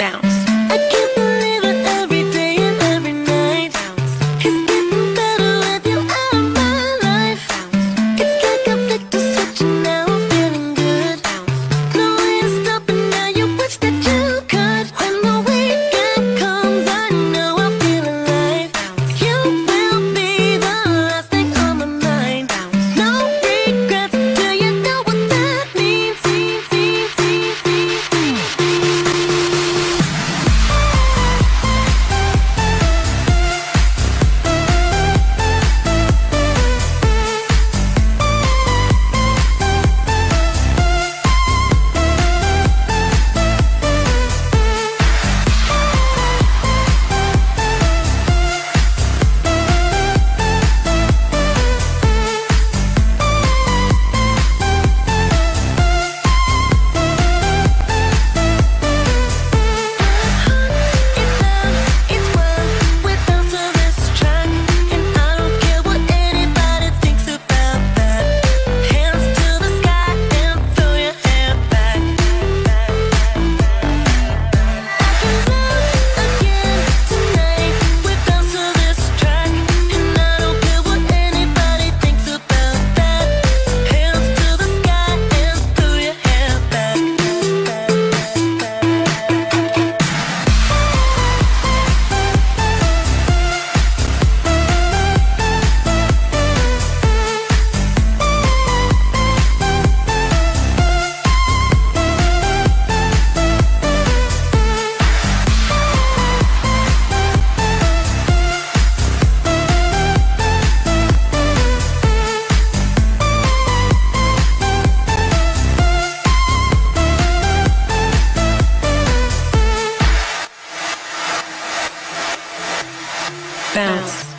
Bounce. Bounce.